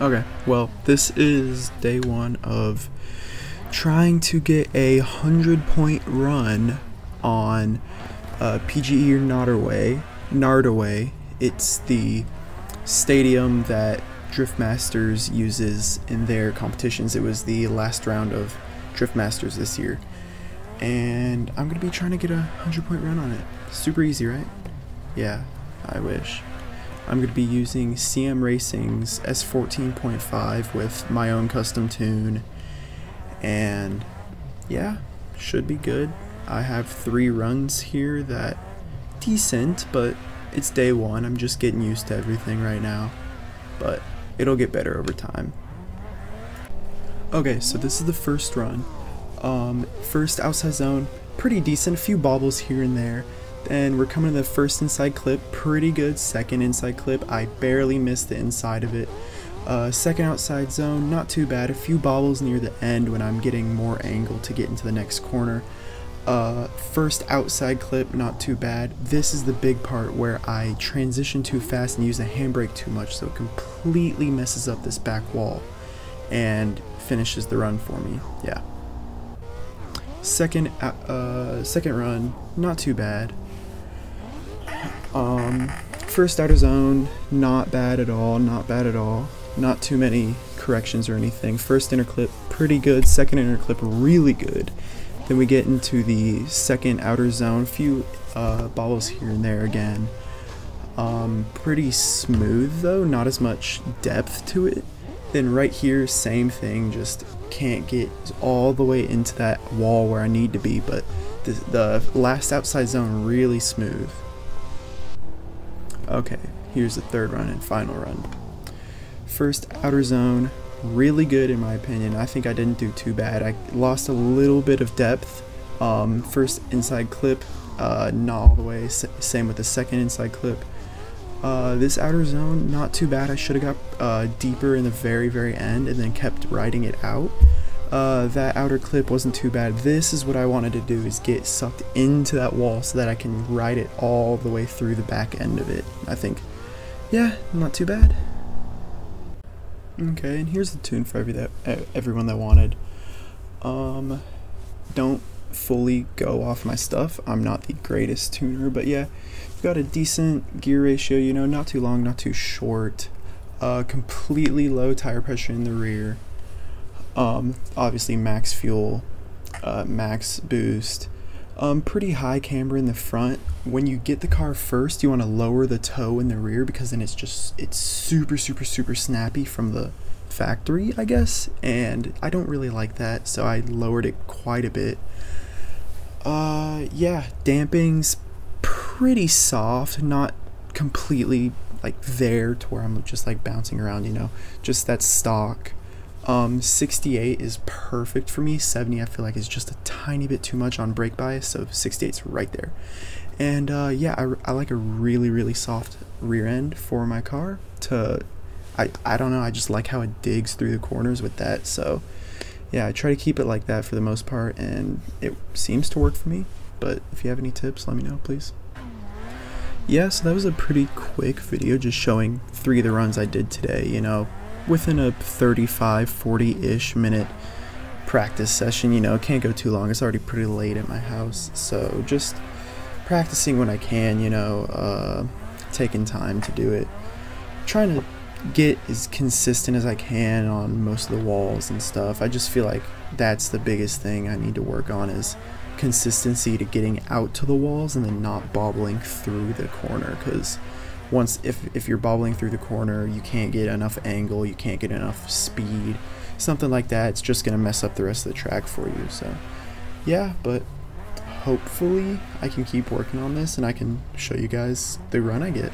Okay, well, this is day one of trying to get a 100 point run on uh, PGE Narodowy. Narodowy. It's the stadium that Driftmasters uses in their competitions. It was the last round of Driftmasters this year. And I'm going to be trying to get a 100 point run on it. Super easy, right? Yeah, I wish. I'm going to be using CM Racing's S14.5 with my own custom tune. And yeah, should be good. I have three runs here that decent, but it's day one. I'm just getting used to everything right now. But it'll get better over time. Okay, so this is the first run. Um, first outside zone, pretty decent, a few bobbles here and there. Then we're coming to the first inside clip, pretty good. Second inside clip, I barely missed the inside of it. Uh, second outside zone, not too bad. A few bobbles near the end when I'm getting more angle to get into the next corner. Uh, first outside clip, not too bad. This is the big part where I transition too fast and use the handbrake too much, so it completely messes up this back wall and finishes the run for me. Yeah. Second, uh, second run, not too bad. Um, first of zone, not bad at all, not bad at all. Not too many corrections or anything. First inner clip, pretty good. Second inner clip, really good. Then we get into the second outer zone, few uh, bobbles here and there again. Um, pretty smooth though, not as much depth to it. Then right here, same thing, just can't get all the way into that wall where I need to be, but the, the last outside zone really smooth. Okay, here's the third run and final run. First outer zone, really good in my opinion. I think I didn't do too bad. I lost a little bit of depth. Um, first inside clip, uh, not all the way. S same with the second inside clip. Uh, this outer zone, not too bad. I should have got uh, deeper in the very, very end and then kept riding it out. Uh, that outer clip wasn't too bad. This is what I wanted to do is get sucked into that wall so that I can ride it all the way through the back end of it. I think, yeah, not too bad. Okay, and here's the tune for every that everyone that wanted. Um, don't fully go off my stuff. I'm not the greatest tuner, but yeah, got a decent gear ratio. You know, not too long, not too short. Uh, completely low tire pressure in the rear. Um, obviously max fuel, uh, max boost. Um, pretty high camber in the front. When you get the car first, you want to lower the toe in the rear because then it's just, it's super, super, super snappy from the factory, I guess. And I don't really like that, so I lowered it quite a bit. Uh, yeah, damping's pretty soft, not completely like there to where I'm just like bouncing around, you know, just that stock. Um, 68 is perfect for me. 70 I feel like is just a tiny bit too much on brake bias, so 68's right there. And uh, yeah, I, I like a really really soft rear end for my car. To I I don't know, I just like how it digs through the corners with that. So yeah, I try to keep it like that for the most part, and it seems to work for me. But if you have any tips, let me know, please. Yeah, so that was a pretty quick video just showing three of the runs I did today, you know, within a 35 40-ish minute practice session you know can't go too long. It's already pretty late at my house. So just practicing when i can you know uh, taking time to do it. Trying to get as consistent as i can on most of the walls and stuff. I just feel like that's the biggest thing i need to work on is consistency to getting out to the walls and then not bobbling through the corner. Because once if, if you're bobbling through the corner you can't get enough angle you can't get enough speed something like that it's just gonna mess up the rest of the track for you so yeah but hopefully I can keep working on this and I can show you guys the run I get.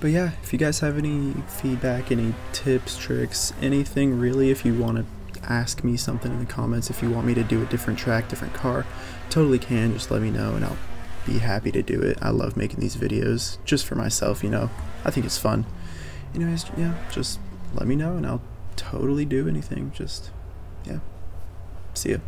But yeah if you guys have any feedback any tips tricks anything really if you want to ask me something in the comments if you want me to do a different track different car totally can just let me know and I'll be happy to do it. I love making these videos just for myself, you know. I think it's fun. Anyways, yeah, just let me know and I'll totally do anything. Just, yeah. See ya.